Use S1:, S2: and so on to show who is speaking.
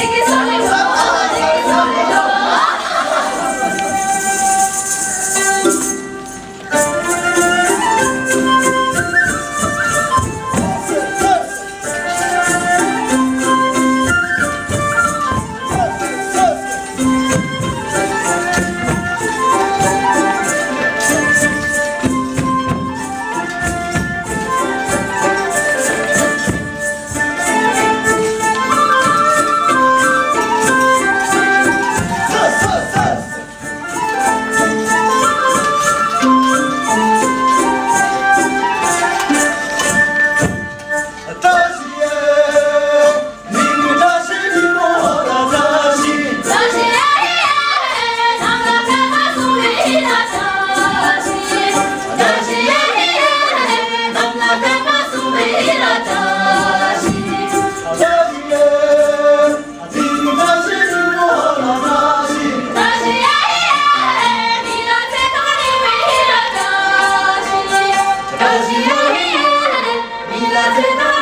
S1: Take it, take it, Mila